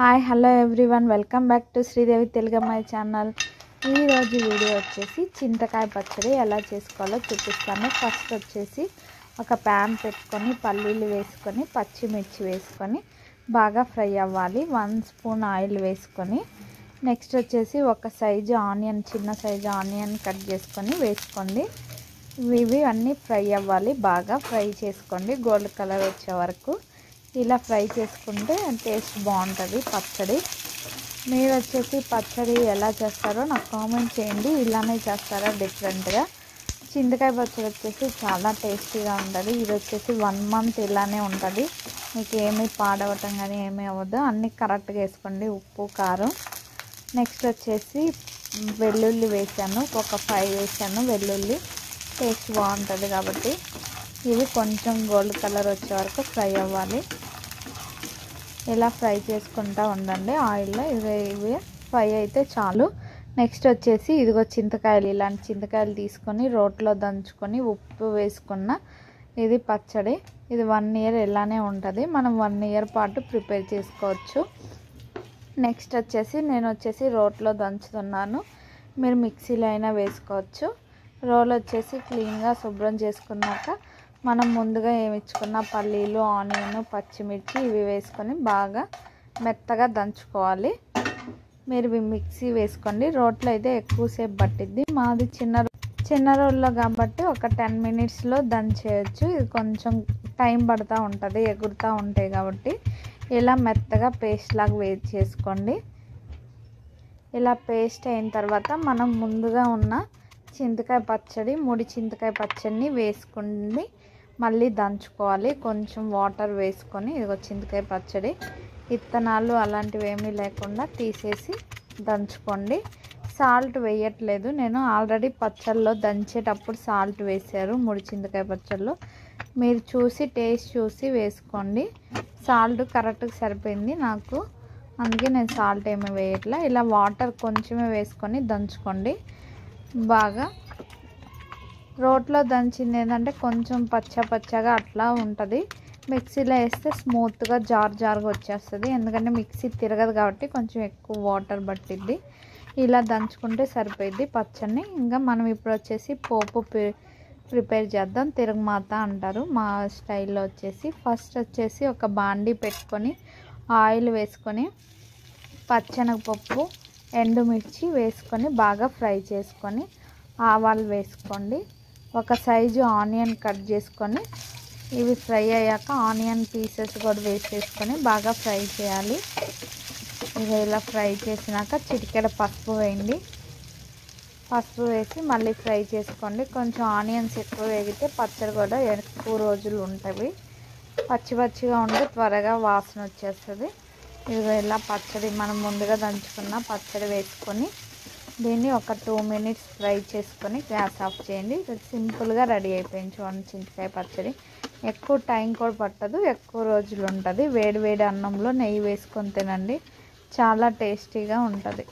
Hi hello everyone. Welcome back to Sridevi Telugammayi channel. ఈరోజు video వచ్చేసి చింతకాయ పచ్చడి ఎలా చేసుకోవాలో చూపిస్తాను. ఫస్ట్ వచ్చేసి ఒక ప్యాన్ పెట్టుకొని పల్లీలు వేసుకొని పచ్చిమిర్చి వేసుకొని బాగా ఫ్రై అవ్వాలి. వన్ స్పూన్ ఆయిల్ వేసుకొని నెక్స్ట్ వచ్చేసి ఒక సైజు ఆనియన్ చిన్న సైజు ఆనియన్ కట్ చేసుకొని వేసుకోండి. ఇవి అన్నీ ఫ్రై అవ్వాలి. బాగా ఫ్రై చేసుకోండి. గోల్డ్ కలర్ వచ్చే వరకు ఇలా ఫ్రై చేసుకుంటే టేస్ట్ బాగుంటుంది పచ్చడి. మీరు వచ్చేసి పచ్చడి ఎలా చేస్తారో నాకు కామెంట్ చేయండి. ఇలానే చేస్తారా డిఫరెంట్గా? చింతకాయ పచ్చడి వచ్చేసి చాలా టేస్టీగా ఉంటుంది. ఇది వచ్చేసి వన్ మంత్ ఇలానే ఉంటుంది. మీకు ఏమీ పాడవటం కానీ ఏమీ అవ్వదు. అన్నీ కరెక్ట్గా వేసుకోండి. ఉప్పు కారం. నెక్స్ట్ వచ్చేసి వెల్లుల్లి వేసాను. ఒక ఫైవ్ వేసాను వెల్లుల్లి. టేస్ట్ బాగుంటుంది కాబట్టి. ఇవి కొంచెం గోల్డ్ కలర్ వచ్చే వరకు ఫ్రై అవ్వాలి. ఇలా ఫ్రై చేసుకుంటూ ఉండండి. ఆయిల్లో ఇవి ఇవి ఫ్రై అయితే చాలు. నెక్స్ట్ వచ్చేసి ఇదిగో చింతకాయలు. ఇలాంటి చింతకాయలు తీసుకొని రోట్లో దంచుకొని ఉప్పు వేసుకున్న ఇది పచ్చడి. ఇది వన్ ఇయర్ ఇలానే ఉంటుంది. మనం వన్ ఇయర్ పాటు ప్రిపేర్ చేసుకోవచ్చు. నెక్స్ట్ వచ్చేసి నేను వచ్చేసి రోట్లో దంచుతున్నాను. మీరు మిక్సీలో అయినా వేసుకోవచ్చు. రోల్ వచ్చేసి క్లీన్గా శుభ్రం చేసుకున్నాక మనం ముందుగా ఏమిచ్చుకున్న పల్లీలు ఆనియన్ పచ్చిమిర్చి ఇవి వేసుకొని బాగా మెత్తగా దంచుకోవాలి. మీరు ఇవి మిక్సీ వేసుకోండి. రోట్లో అయితే ఎక్కువసేపు పట్టిద్ది. మాది చిన్న చిన్న రోల్లో కాబట్టి ఒక టెన్ మినిట్స్లో దంచేయచ్చు. ఇది కొంచెం టైం పడుతూ ఉంటుంది ఎగురుతూ ఉంటాయి కాబట్టి. ఇలా మెత్తగా పేస్ట్ లాగా వేడి చేసుకోండి. ఇలా పేస్ట్ అయిన తర్వాత మనం ముందుగా ఉన్న చింతకాయ పచ్చడి ముడి చింతకాయ పచ్చడిని వేసుకుని మళ్ళీ దంచుకోవాలి. కొంచెం వాటర్ వేసుకొని ఇదిగో చింతకాయ పచ్చడి. ఇత్తనాలు అలాంటివి ఏమీ లేకుండా తీసేసి దంచుకోండి. సాల్ట్ వేయట్లేదు. నేను ఆల్రెడీ పచ్చళ్ళలో దంచేటప్పుడు సాల్ట్ వేసారు ముడి చింతకాయ పచ్చళ్ళు. మీరు చూసి టేస్ట్ చూసి వేసుకోండి. సాల్ట్ కరెక్ట్గా సరిపోయింది నాకు. అందుకే నేను సాల్ట్ ఏమీ వేయట్లే. ఇలా వాటర్ కొంచెమే వేసుకొని దంచుకోండి. బాగా రోట్లో దంచింది ఏంటంటే కొంచెం పచ్చ పచ్చగా అట్లా ఉంటుంది. మిక్సీలో వేస్తే స్మూత్గా జార్ జార్గా వచ్చేస్తుంది. ఎందుకంటే మిక్సీ తిరగదు కాబట్టి కొంచెం ఎక్కువ వాటర్ పట్టిద్ది. ఇలా దంచుకుంటే సరిపోయిద్ది పచ్చడిని ఇంకా మనం ఇప్పుడు వచ్చేసి పోపు ప్రిపేర్ చేద్దాం. తిరుగుమాత అంటారు. మా స్టైల్లో వచ్చేసి ఫస్ట్ వచ్చేసి ఒక బాండీ పెట్టుకొని ఆయిల్ వేసుకొని పచ్చనగపప్పు ఎండుమిర్చి వేసుకొని బాగా ఫ్రై చేసుకొని ఆవాలు వేసుకోండి. ఒక సైజు ఆనియన్ కట్ చేసుకొని ఇవి ఫ్రై అయ్యాక ఆనియన్ పీసెస్ కూడా వేసేసుకొని బాగా ఫ్రై చేయాలి. ఇవి ఇలా ఫ్రై చేసినాక చిటికెడ పసుపు వేయండి. పసుపు వేసి మళ్ళీ ఫ్రై చేసుకోండి. కొంచెం ఆనియన్స్ ఎక్కువ వేగితే పచ్చడి కూడా ఎక్కువ రోజులు ఉంటుంది. పచ్చి పచ్చిగా ఉంటే త్వరగా వాసన వచ్చేస్తుంది. ఇదిగో ఇలా పచ్చడి మనం ముందుగా దంచుకున్న పచ్చడి వేసుకొని దీన్ని ఒక టూ మినిట్స్ ఫ్రై చేసుకొని గ్యాస్ ఆఫ్ చేయండి. సింపుల్గా రెడీ అయిపోయింది చూడండి చింతకాయ పచ్చడి. ఎక్కువ టైం కూడా పట్టదు ఎక్కువ రోజులు ఉంటుంది. వేడి వేడి అన్నంలో నెయ్యి వేసుకొని తినండి. చాలా టేస్టీగా ఉంటుంది.